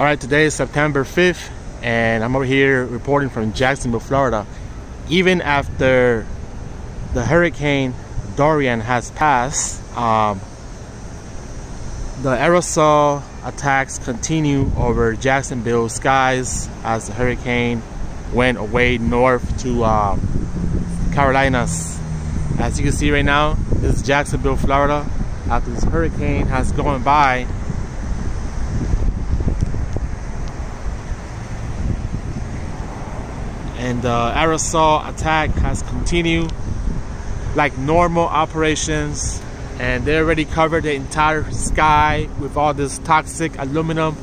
All right, today is September 5th, and I'm over here reporting from Jacksonville, Florida. Even after the hurricane Dorian has passed, um, the aerosol attacks continue over Jacksonville skies as the hurricane went away north to uh, Carolinas. As you can see right now, this is Jacksonville, Florida. After this hurricane has gone by, and uh, aerosol attack has continued like normal operations. And they already covered the entire sky with all this toxic aluminum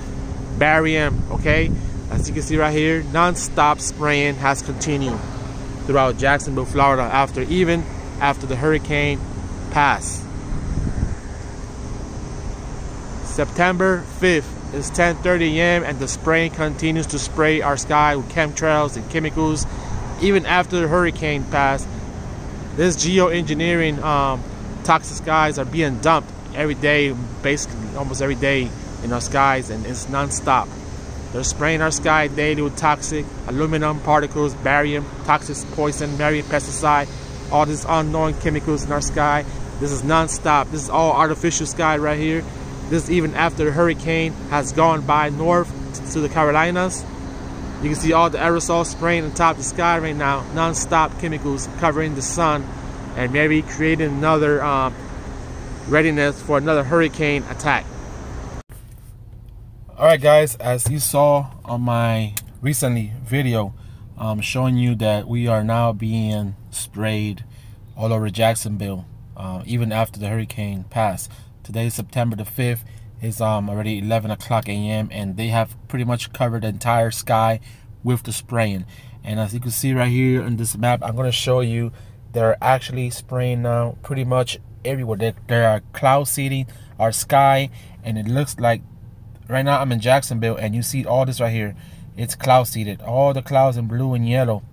barium okay? As you can see right here non-stop spraying has continued throughout Jacksonville Florida after even after the hurricane passed. September 5th it's 10:30 a.m. and the spraying continues to spray our sky with chemtrails and chemicals even after the hurricane passed. This geoengineering um, toxic skies are being dumped every day, basically almost every day in our skies, and it's non-stop. They're spraying our sky daily with toxic aluminum particles, barium, toxic poison, barium pesticide, all these unknown chemicals in our sky. This is non-stop. This is all artificial sky right here. This even after the hurricane has gone by north to the Carolinas. You can see all the aerosol spraying on top of the sky right now. Non-stop chemicals covering the sun and maybe creating another um, readiness for another hurricane attack. Alright guys, as you saw on my recently video um, showing you that we are now being sprayed all over Jacksonville uh, even after the hurricane passed. Today is September the 5th. It's um, already 11 o'clock a.m. and they have pretty much covered the entire sky with the spraying. And as you can see right here on this map, I'm going to show you they're actually spraying now pretty much everywhere. There, there are cloud seeding our sky and it looks like right now I'm in Jacksonville and you see all this right here. It's cloud seeded. All the clouds in blue and yellow.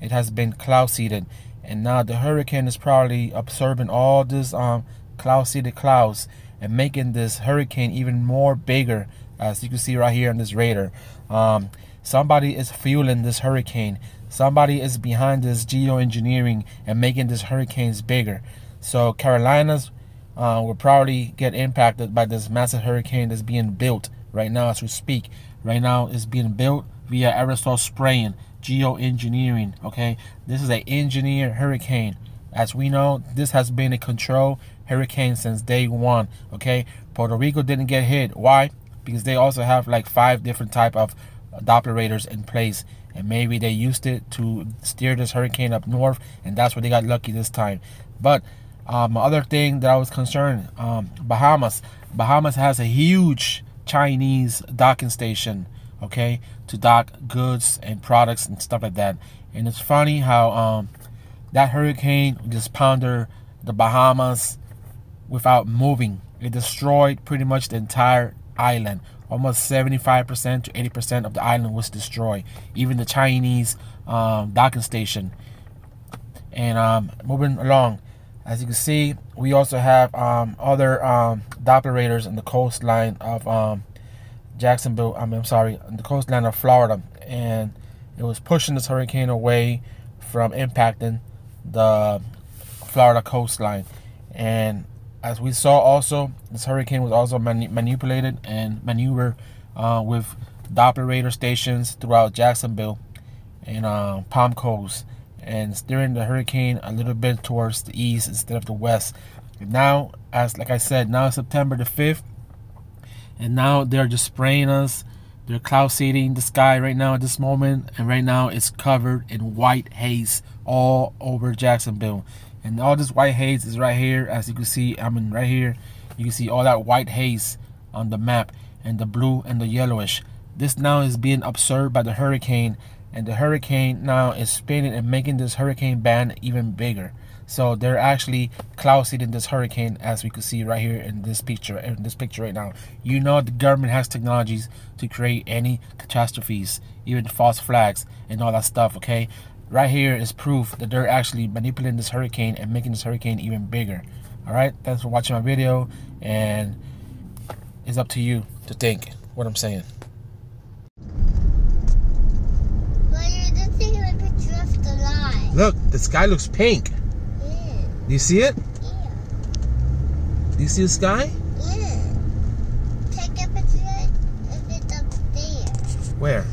It has been cloud seeded. And now the hurricane is probably absorbing all this um, cloud seeded clouds and making this hurricane even more bigger as you can see right here on this radar. Um, somebody is fueling this hurricane. Somebody is behind this geoengineering and making this hurricanes bigger. So carolinas uh, will probably get impacted by this massive hurricane that's being built right now as we speak. Right now it's being built via aerosol spraying geoengineering okay? This is an engineered hurricane as we know this has been a control hurricane since day one. Okay, Puerto Rico didn't get hit. Why? Because they also have like five different type of Doppler radars in place, and maybe they used it to steer this hurricane up north, and that's where they got lucky this time. But um, other thing that I was concerned, um, Bahamas. Bahamas has a huge Chinese docking station, okay, to dock goods and products and stuff like that. And it's funny how um, that hurricane just pounded the Bahamas without moving. It destroyed pretty much the entire island. Almost 75% to 80% of the island was destroyed. Even the Chinese um, docking station. And um, moving along, as you can see, we also have um, other um, operators on the coastline of um, Jacksonville. I mean, I'm sorry, on the coastline of Florida, and it was pushing this hurricane away from impacting the Florida coastline. And as we saw also, this hurricane was also mani manipulated and maneuvered uh, with Doppler radar stations throughout Jacksonville and uh, Palm Coast and steering the hurricane a little bit towards the east instead of the west. Now, as like I said, now September the 5th, and now they're just spraying us. They're cloud seeding the sky right now at this moment, and right now it's covered in white haze all over Jacksonville. And all this white haze is right here. As you can see, I mean right here, you can see all that white haze on the map and the blue and the yellowish. This now is being observed by the hurricane and the hurricane now is spinning and making this hurricane band even bigger. So they're actually cloud seeding this hurricane as we can see right here in this picture in this picture right now. You know the government has technologies to create any catastrophes, even false flags and all that stuff, okay? right here is proof that they're actually manipulating this hurricane and making this hurricane even bigger. All right, thanks for watching my video, and it's up to you to think what I'm saying. Look, the sky looks pink. Yeah. Do you see it? Yeah. Do you see the sky? Yeah. Take a picture of it upstairs. Where?